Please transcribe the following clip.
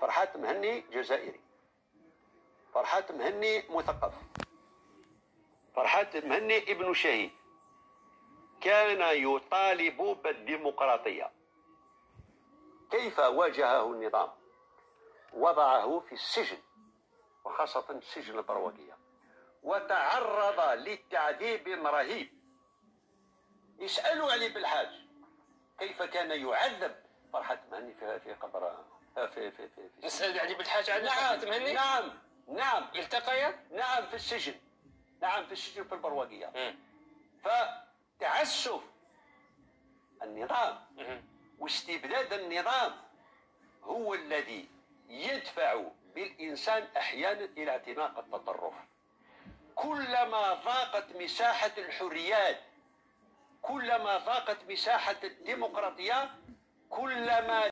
فرحات مهني جزائري. فرحات مهني مثقف. فرحات مهني ابن شهيد. كان يطالب بالديمقراطية. كيف واجهه النظام؟ وضعه في السجن وخاصة السجن البروكية وتعرض للتعذيب رهيب. يسألوا علي بالحاج كيف كان يعذب فرحة مهني في في قبر في في في, في نسأل علي بالحاج عن نعم مهني نعم نعم. التقيا نعم في السجن. نعم في السجن في البروكية مم. فتعسف. النظام. واستبداد النظام هو الذي يدفع بالإنسان أحيانا إلى اعتناق التطرف. كلما ضاقت مساحة الحريات كلما ضاقت مساحة الديمقراطية كلما